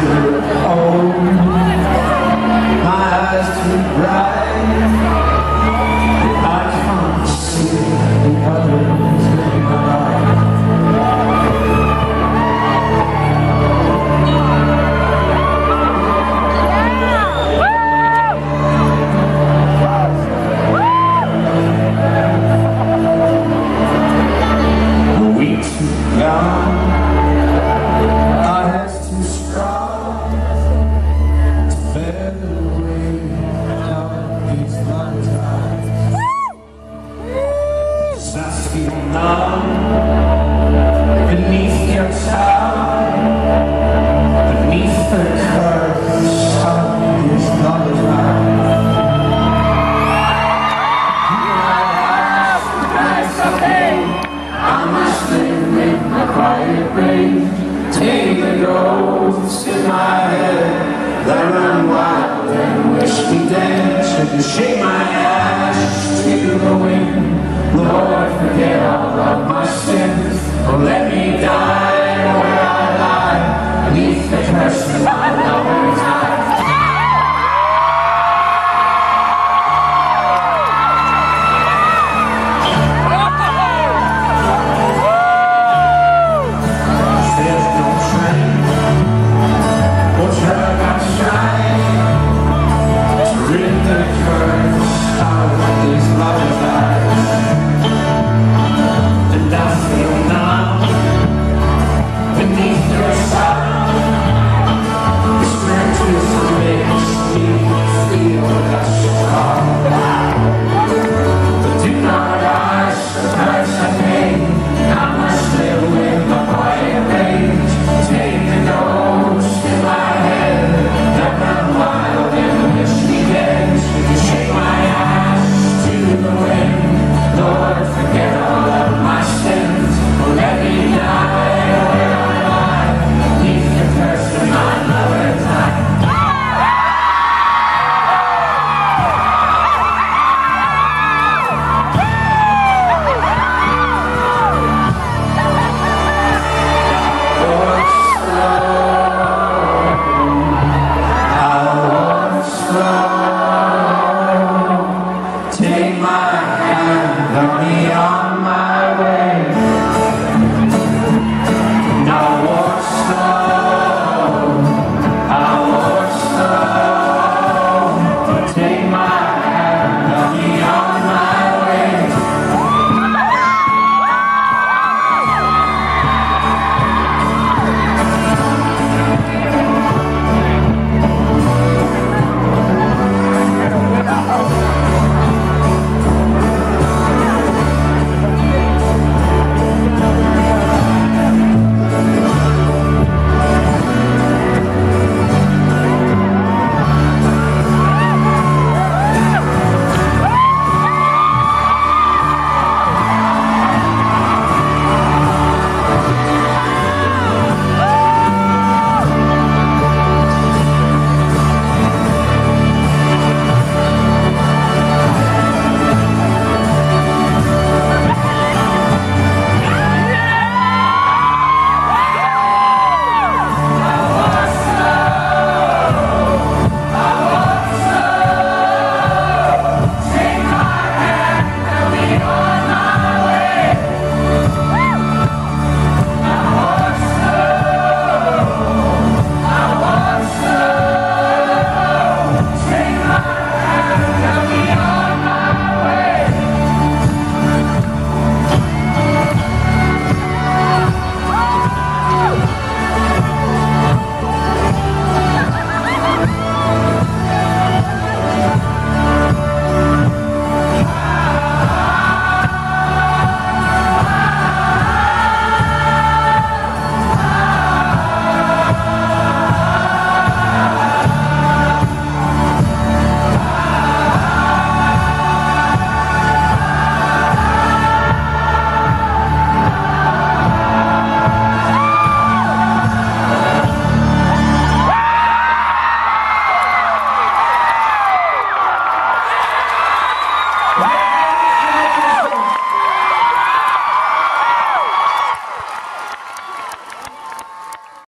Oh. That run wild and wish dead so you shake my ass to the wind Lord forget all of my